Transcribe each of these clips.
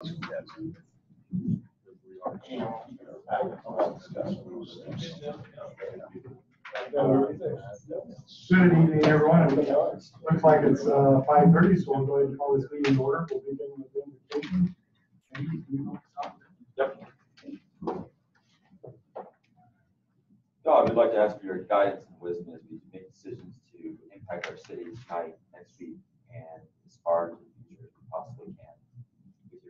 Good evening, everyone. It Looks like it's uh, five thirty, so we'll go ahead and call this meeting in order. We'll begin with the invocation. Andy, can you help us out? God, we'd like to ask for your guidance and wisdom as we make decisions to impact our city tonight, next week, and as far as we possibly can.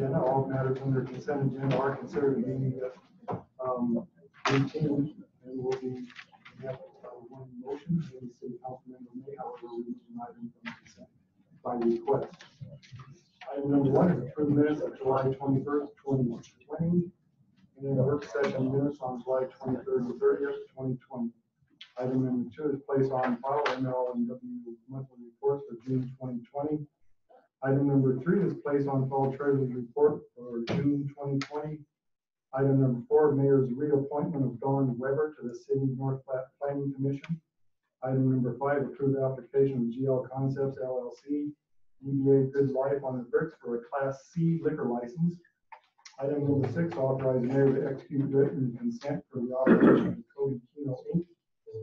agenda. All matters under consent agenda are considered be uh, um, routine and will be, have uh, one motion, the city council member may, however, remove an item from consent by request. Item number one is approved minutes of July twenty-first, twenty twenty, and then work session minutes on July twenty-third and thirtieth, twenty twenty. Item number two is placed on file ML and W monthly reports for June twenty twenty. Item number three is placed on file treasurer's report for June twenty twenty. Item number four, mayor's reappointment of Dawn Weber to the City of North Platte Planning Commission. Item number five, approved application of GL Concepts LLC, DBA Good Life on the Bricks for a Class C liquor license. Item number six, authorize mayor to execute written consent for the operation of Cody Keno Inc.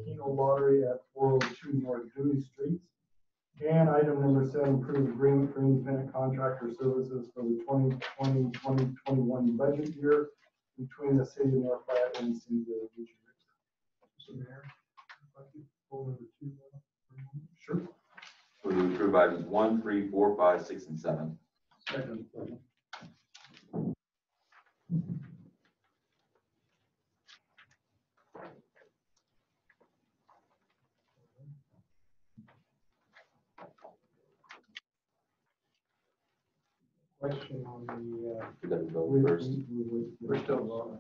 Keno Lottery at four oh two North Dewey Street. And item number seven, approve agreement for independent contractor services for the 2020-2021 budget year between the city of North Platte and the city of Village. Mr. Mayor, if I could pull number two. for a moment. Sure. Will you approve items one, three, four, five, six, and seven? Second. Question on the, uh. We got to go we- We're still on.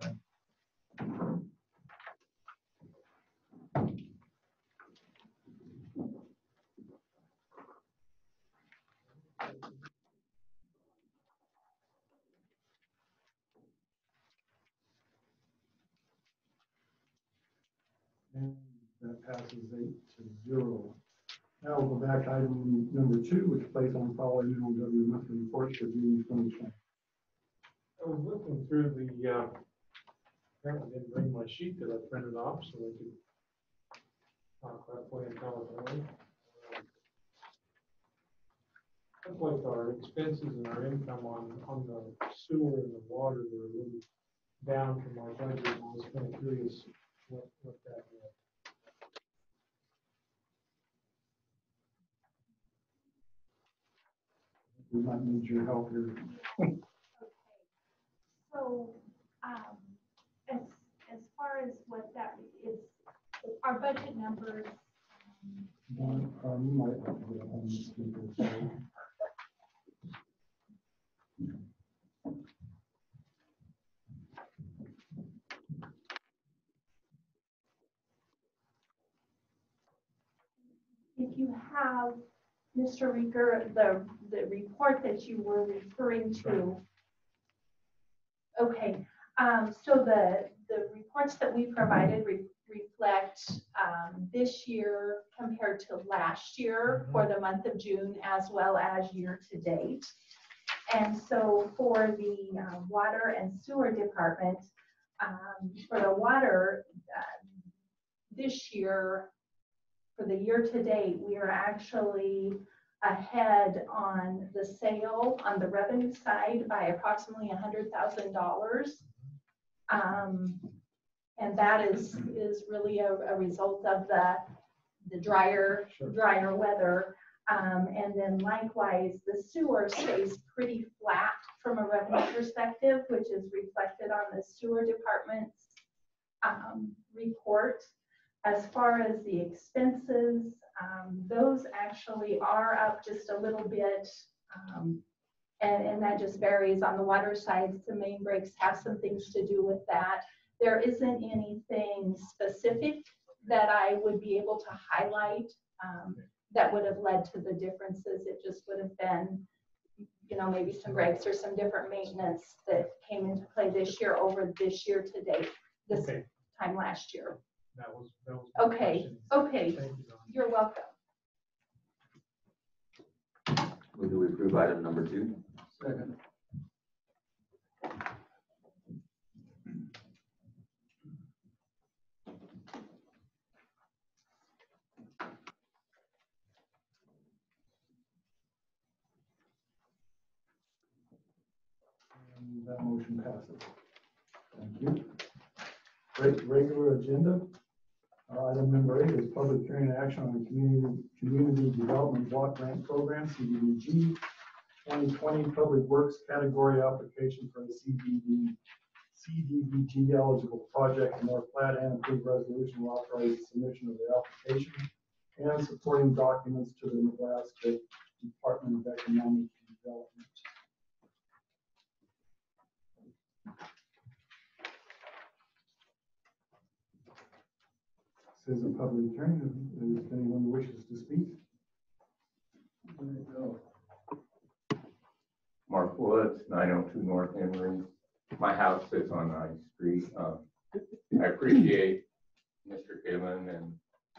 That passes eight to zero. Now we'll go back to item number two, which place on file MLW monthly report for June twenty twenty. I was looking through the, uh, apparently didn't bring my sheet that I printed off, so I could talk that way away. Looks like our expenses and our income on, on the sewer and the water were a little down from our budget. I was kind of curious what, what that was. We might need your help here. So, um, as, as far as what that is, our budget numbers, um, you might have to get on the speaker, so. if you have, Mr. Rieker, the, the report that you were referring to. Okay, um, so the, the reports that we provided re- reflect, um, this year compared to last year for the month of June as well as year-to-date. And so for the, uh, water and sewer department, um, for the water, uh, this year, for the year-to-date, we are actually ahead on the sale, on the revenue side by approximately hundred thousand dollars. Um, and that is, is really a, a result of the, the drier, Sure. drier weather. Um, and then likewise, the sewer stays pretty flat from a revenue perspective, which is reflected on the sewer department's um, report. As far as the expenses, um, those actually are up just a little bit. um, And, and that just varies on the water side. The main breaks have some things to do with that. There isn't anything specific that I would be able to highlight um, that would have led to the differences. It just would have been, you know, maybe some breaks or some different maintenance that came into play this year over this year to date, this Okay, time last year. That was, that was. my Okay, question. okay, Thank you, Don. you're welcome. Move that we approve item number two. Second. And that motion passes. Thank you. Reg- Regular agenda. Uh, Item number eight is public hearing and action on the community, community development block grant program, CDBG. 2020 Public Works category application for a CDB, CDBG eligible project. in North Platte and approved resolution will authorize the submission of the application and supporting documents to the Nebraska Department of Economic Development. Is a public hearing. If anyone wishes to speak. Mark Woods, nine oh two North Henry. My house sits on Ninth Street. Uh, I appreciate Mr. Given and,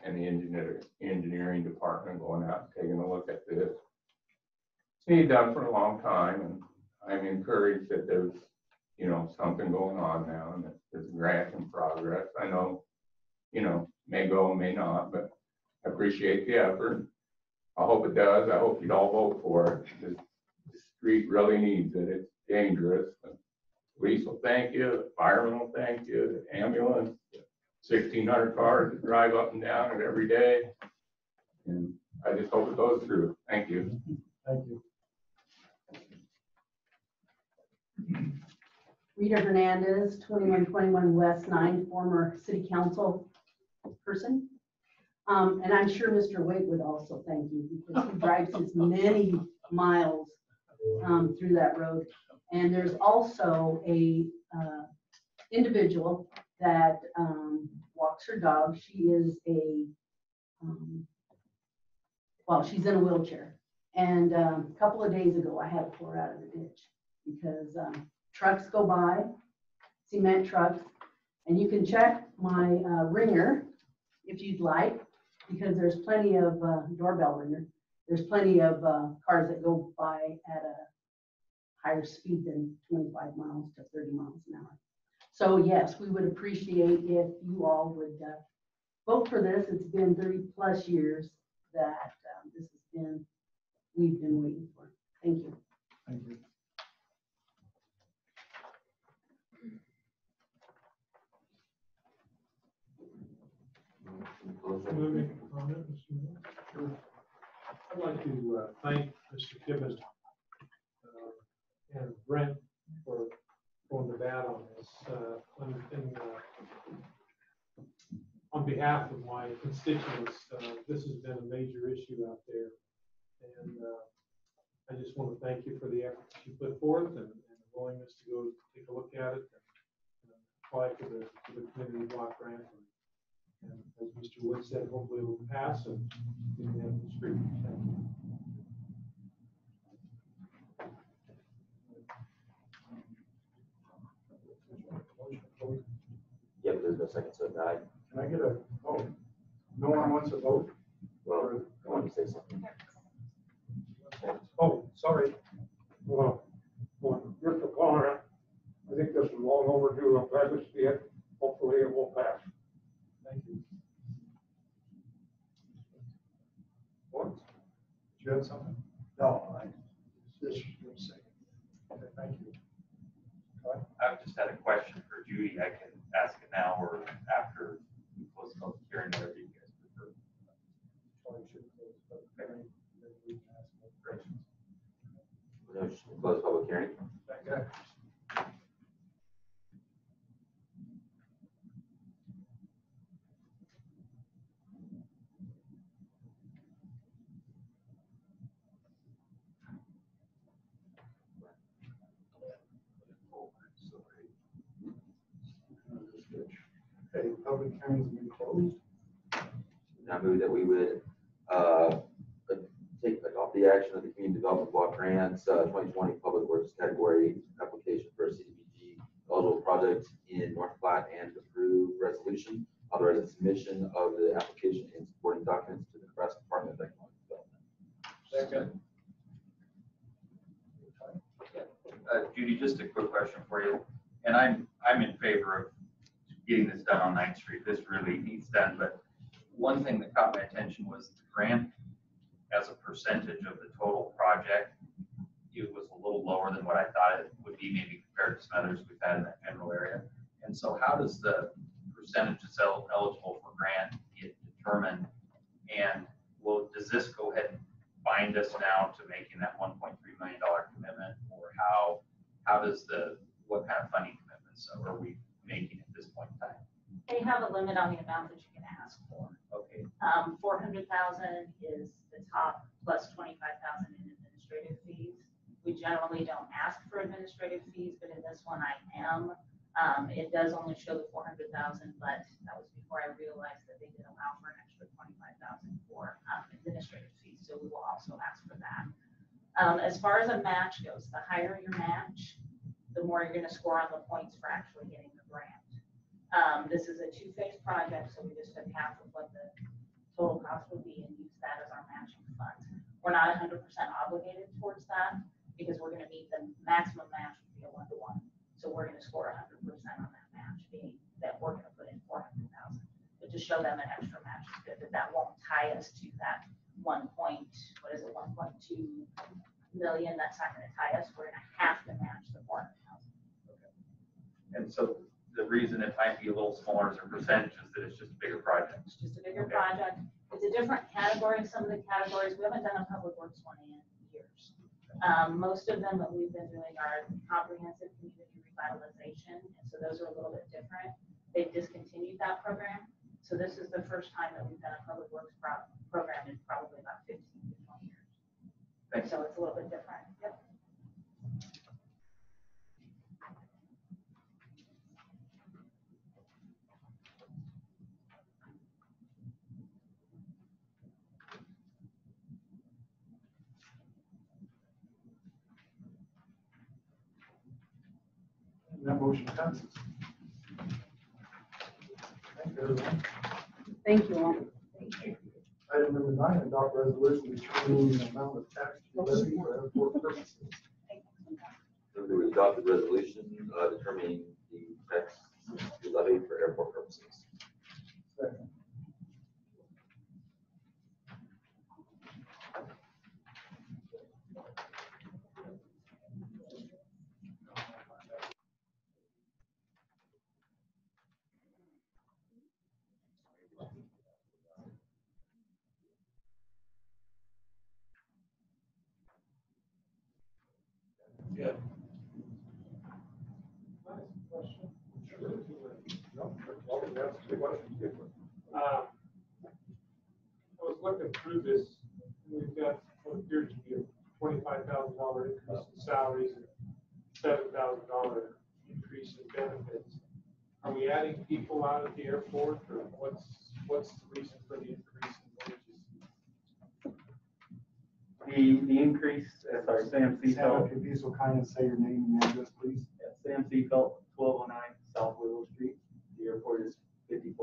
and the engineer, engineering department going out and taking a look at this. It's been done for a long time and I'm encouraged that there's, you know, something going on now and that there's a grant in progress. I know, you know, may go, may not, but I appreciate the effort. I hope it does. I hope you'd all vote for it. The the street really needs it. It's dangerous. The Police will thank you, the firemen will thank you, the ambulance, sixteen hundred cars that drive up and down it every day. And I just hope it goes through. Thank you. Thank you. Rita Hernandez, twenty-one twenty-one West Nine, former city council person. Um, and I'm sure Mr. Wade would also thank you because he drives his many miles um, through that road. And there's also a, uh, individual that, um, walks her dog. She is a, um, well, she's in a wheelchair. And, um, a couple of days ago, I had to pull her out of the ditch because, um, trucks go by, cement trucks. And you can check my, uh, ringer if you'd like, because there's plenty of, uh, doorbell ringer. There's plenty of, uh, cars that go by at a higher speed than twenty-five miles to thirty miles an hour. So yes, we would appreciate if you all would, uh, vote for this. It's been thirty-plus years that, um, this has been, we've been waiting for. Thank you. Thank you. Moving comment, Mr. Moore? Sure. I'd like to uh, thank Mr. Gibbons uh, and Brent for going to bat on this. uh, in, uh, On behalf of my constituents, uh, this has been a major issue out there. And uh, I just want to thank you for the efforts you put forth and and the willingness to go take a look at it and uh, apply for the, for the community block grant. And as Mr. Wood said, hopefully it will pass and we can have the street. Thank you. Yeah, but there's no second, so it died. Can I get a, oh, no one wants a vote? Well, I want to say something. Oh, sorry. Well, well, Mr. Connor, I think this is long overdue. I'm glad to see it. Hopefully it will pass. Thank you. What? Did you have something? No, I, this is your second. Okay, thank you. I've just had a question for Judy. I can it after we close the public hearing, whatever you guys prefer. Probably should close, but, I mean, Close public hearing. Public hearing's been closed. Now move that we would, uh, take, adopt the action of the Community Development Block Grants, uh, twenty twenty Public Works category application for a CDBG eligible project in North Platte and approve resolution authorizing submission of the application and supporting documents to the Nebraska Department of Economic Development. Second. Uh, Judy, just a quick question for you, and I'm, I'm in favor of getting this done on Ninth Needs done, but one thing that caught my attention was the grant as a percentage of the total project, it was a little lower than what I thought it would be, maybe compared to some others we've had in that general area. And so how does the percentages el- eligible for grant get determined? And will, does this go ahead and bind us now to making that one point three million dollar commitment? Or how, how does the, what kind of funding commitments are we making at this point in time? They have a limit on the amount that you can ask for. Okay, Um, four hundred thousand is the top plus twenty-five thousand in administrative fees. We generally don't ask for administrative fees, but in this one I am. Um, it does only show the four hundred thousand, but that was before I realized that they did allow for an extra twenty-five thousand for, um, administrative fees, so we will also ask for that. Um, as far as a match goes, the higher your match, the more you're gonna score on the points for actually getting. Um, this is a two-phase project, so we just took half of what the total cost would be and use that as our matching fund. We're not hundred percent obligated towards that because we're gonna meet the maximum match would be a one-to-one. So we're gonna score hundred percent on that match, being that we're gonna put in four hundred thousand. But to show them an extra match is good, that that won't tie us to that one point, what is it, one point two million, that's not gonna tie us, we're gonna have to match the four hundred thousand. Okay. and so the reason it might be a little smaller as a percentage is that it's just a bigger project. It's just a bigger Okay. project. It's a different category. Some of the categories, we haven't done a public works one in years. Um, most of them that we've been doing are comprehensive community revitalization, and so those are a little bit different. They've discontinued that program. So this is the first time that we've done a public works pro- program in probably about fifteen to twenty years. Thanks. So it's a little bit different. Yep. That motion passes. Thank you, everyone. Thank you all. Item number nine, adopt resolution determining the amount of tax to be levied for airport purposes. Move we adopt the resolution, uh, determining the tax to be levied for airport purposes. Second. No, well, that's the question. Um, I was looking through this, and we've got what appears to be a twenty-five thousand dollar increase in salaries and seven thousand dollar increase in benefits. Are we adding people out at the airport, or what's, what's the reason for the increase in wages? The, the increase, uh, sorry, Sam Sam, if Seafelt, you'd so kind and say your name and address, please. Sam Seafelt, twelve oh nine South Willow Street. The airport is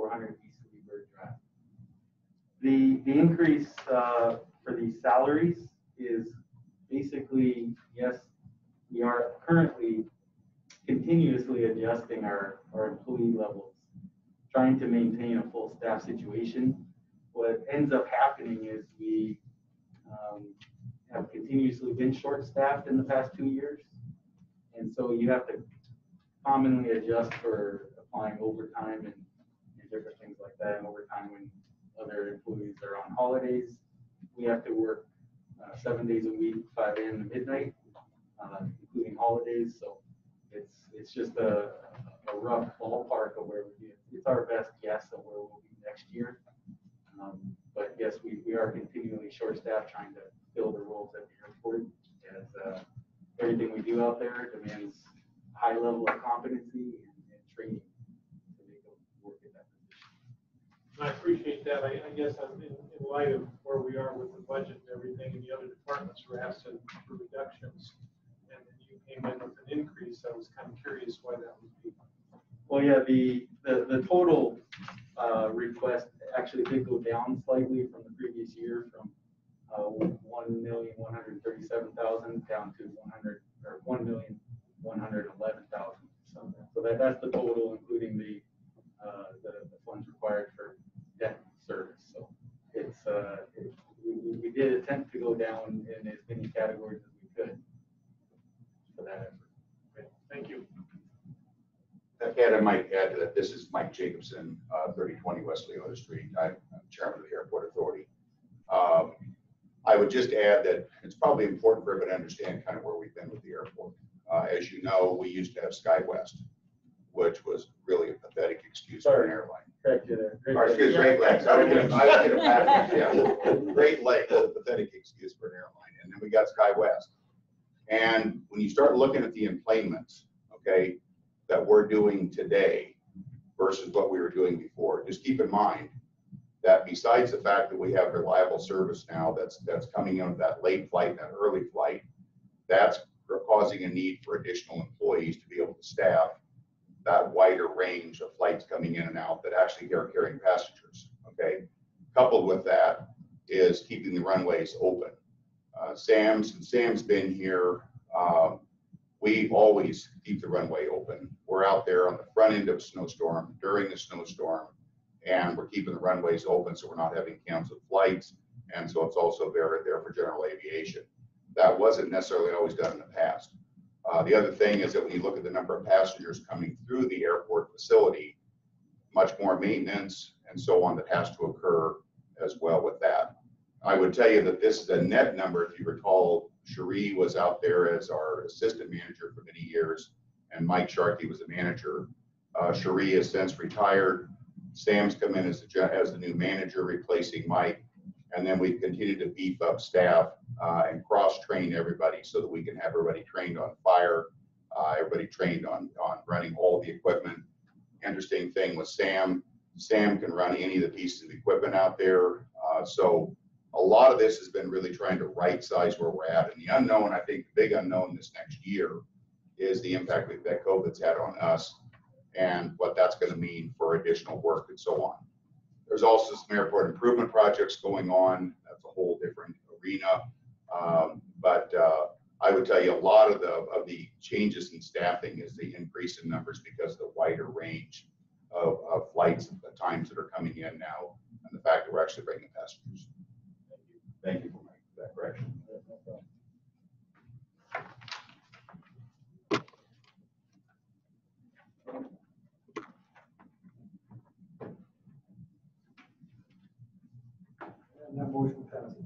fifty-four hundred East Lee Drive. The, the increase, uh, for the salaries is basically, yes, we are currently continuously adjusting our, our employee levels, trying to maintain a full staff situation. What ends up happening is we, um, have continuously been short-staffed in the past two years. And so you have to commonly adjust for applying overtime and different things like that, and over time, when other employees are on holidays. We have to work, uh, seven days a week, five AM to midnight. uh, including holidays, so it's, it's just a, a rough ballpark of where we, it's our best guess of where we'll be next year. Um, But yes, we, we are continually short-staffed trying to fill the roles at the airport as, uh, everything we do out there demands a high level of competency and, and training to make them work in that position. I appreciate that. I, I guess I'm in, in light of where we are with the budget and everything, and the other departments were asked for reductions. And you came in with an increase. I was kind of curious why that would be. Well, yeah, the, the, the total, uh, request actually did go down slightly from the previous year from, uh, one million, one hundred thirty-seven thousand down to one hundred, or one million, one hundred eleven thousand. So, so that, that's the total, including the, uh, the, the funds required for debt service. So it's, uh, it, we, we- we did attempt to go down in as many categories as we could for that effort. Okay, Thank you. Ed, I might add to that, this is Mike Jacobson, uh, thirty twenty West Leona Street. I'm I'm chairman of the airport authority. Um, I would just add that it's probably important for everybody to understand kind of where we've been with the airport. Uh, as you know, we used to have SkyWest, which was really a pathetic excuse for an airline. Correct you there. Or excuse Great Lakes, I was gonna, I was gonna back it, yeah. Great Lakes, a pathetic excuse for an airline, and then we got SkyWest. And when you start looking at the emplanements, okay, that we're doing today versus what we were doing before, just keep in mind that besides the fact that we have reliable service now that's, that's coming in with that late flight, that early flight, that's causing a need for additional employees to be able to staff that wider range of flights coming in and out that actually are carrying passengers, okay? Coupled with that is keeping the runways open. Uh, Sam's, and Sam's been here, um, we always keep the runway open. We're out there on the front end of a snowstorm, during the snowstorm, and we're keeping the runways open, so we're not having canceled flights. And so it's also there, there for general aviation. That wasn't necessarily always done in the past. Uh, the other thing is that when you look at the number of passengers coming through the airport facility, much more maintenance and so on that has to occur as well with that. I would tell you that this is a net number. If you recall, Cherie was out there as our assistant manager for many years, and Mike Sharkey was the manager. Uh, Cherie has since retired. Sam's come in as the, as the new manager, replacing Mike. And then we've continued to beef up staff uh, and cross-train everybody so that we can have everybody trained on fire, uh, everybody trained on, on running all the equipment. Interesting thing with Sam, Sam can run any of the pieces of equipment out there. Uh, So a lot of this has been really trying to right-size where we're at. And the unknown, I think, the big unknown this next year is the impact that COVID's had on us and what that's going to mean for additional work and so on. There's also some airport improvement projects going on. That's a whole different arena. Um, But uh, I would tell you, a lot of the, of the changes in staffing is the increase in numbers because of the wider range of, of flights and the times that are coming in now, and the fact that we're actually bringing passengers. Thank you for making that correction. And that motion passes.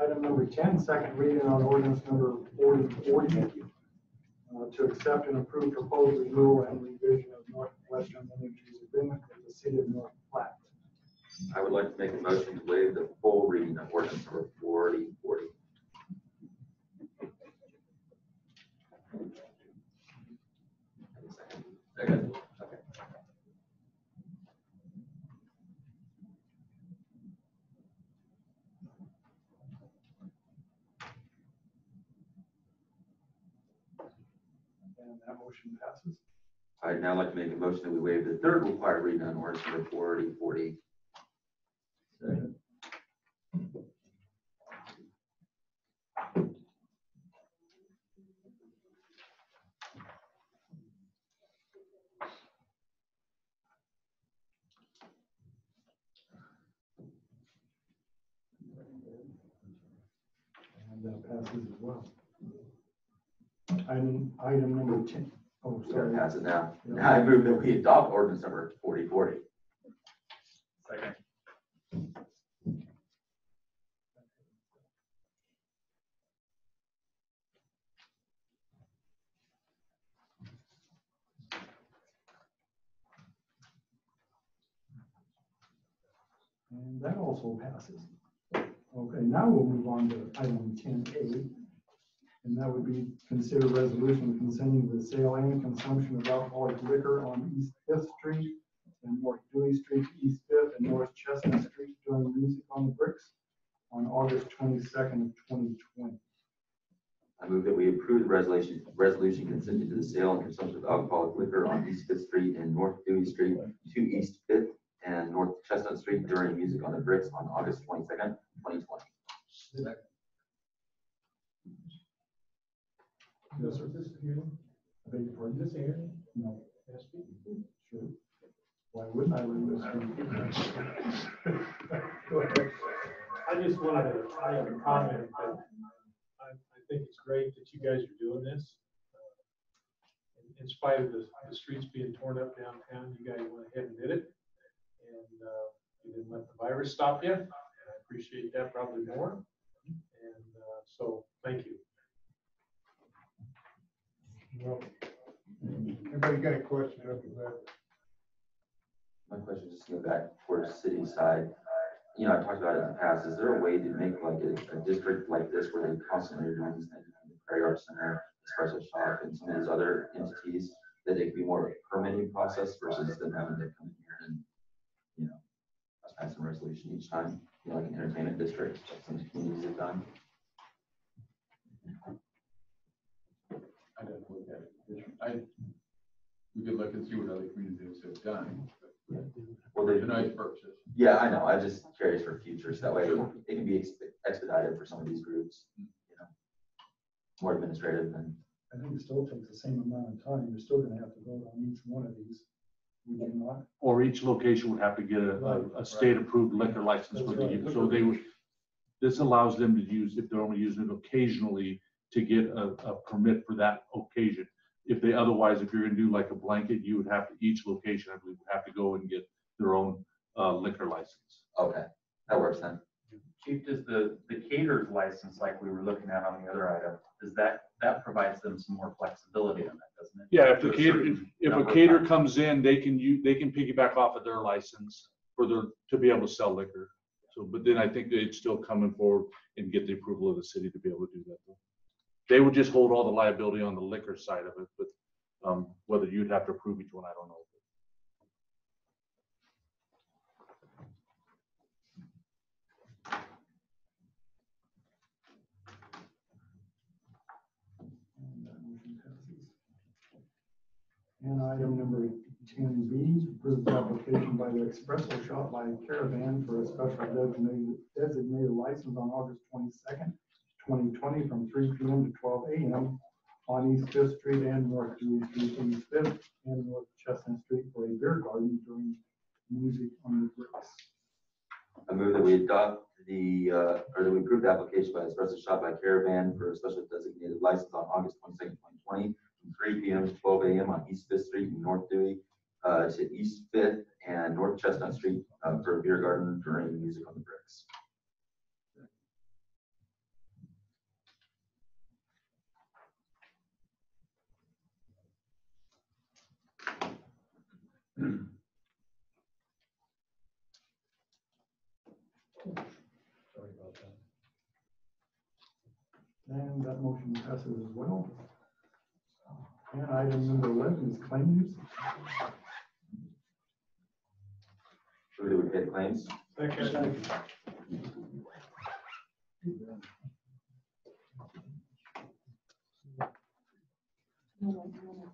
Item number 10, second reading on ordinance number 4040. uh, To accept and approve proposed renewal and revision of Northwestern Energy's agreement with the city of North Platte. I would like to make a motion to waive the full reading of ordinance number forty forty. Second. Okay. And that motion passes. I'd like to make a motion that we waive the third required reading on ordinance number forty forty. And that passes as well. Item, item number 10. Oh, We're sorry. gonna pass it now. Now I move that we adopt ordinance number forty forty. Second. And that also passes. Okay, now we'll move on to item ten A, and that would be consider resolution consenting to the sale and consumption of alcoholic liquor on East Fifth Street and North Dewey Street, East Fifth and North Chestnut Street during music on the bricks on August twenty-second of twenty twenty. I move that we approve the resolution, resolution consenting to the sale and consumption of alcoholic liquor on East Fifth Street and North Dewey Street to East Fifth and North Chestnut Street during music on the bricks on August twenty-second, twenty twenty. Yes, sir. I beg your pardon? This here, No, we- sure. Why wouldn't I read this? Go ahead. I just wanted to, I have a comment that I, I think it's great that you guys are doing this. Uh, in- In spite of the, the streets being torn up downtown, you guys went ahead and did it. And, uh, you didn't let the virus stop you. And I appreciate that probably more. And, uh, so, thank you. Anybody got a question after that? My question is just to go back for the city side. You know, I talked about it in the past. Is there a way to make like a, a district like this where they constantly are doing these the Prairie Arts Center, Espresso Shop, and some of these other entities, that it could be more permitting process versus them having to come in here and, you know, pass a resolution each time, you know, like an entertainment district, like some communities have done. I don't look at it. I, we could look and see what other communities have done. Well, It's they, a nice purchase. yeah, I know. I'm just curious for futures. That way it can be expe- expedited for some of these groups, you know. More administrative than I think it still takes the same amount of time. You're still gonna have to vote on each one of these. We do not. Or each location would have to get a, a- a state-approved liquor license for the use. So they would, this allows them to use, if they're only using it occasionally, to get a, a permit for that occasion. If they otherwise, if you're gonna do like a blanket, you would have to, each location, I believe, would have to go and get their own uh, liquor license. Okay, that works then. Chief, does the, the caterer's license, like we were looking at on the other item, does that, that provides them some more flexibility on that, doesn't it? Yeah, if the To a cater, if- certain if a number of caterer times. comes in, they can, you, they can piggyback off of their license for their, to be able to sell liquor. So, but then I think they'd still come coming forward and get the approval of the city to be able to do that. They would just hold all the liability on the liquor side of it, but, um, whether you'd have to approve each one, I don't know. And item number ten B, approved application by the Espresso Shop by Caravan for a special designated, designated license on August twenty-second, twenty twenty, from three P M to twelve A M on East Fifth Street and North Dewey Street, East Fifth and North Chestnut Street for a beer garden during music on the bricks. I move that we adopt the, uh, or that we approve the application by Espresso Shop by Caravan for a special designated license on August twenty-second, twenty twenty, from three P M to twelve A M on East Fifth Street and North Dewey, uh, to East Fifth and North Chestnut Street, uh, for a beer garden during music on the bricks. Sorry about that. And that motion passes as well. Uh, and item number eleven is claims. Move that we pay the claims. Second. That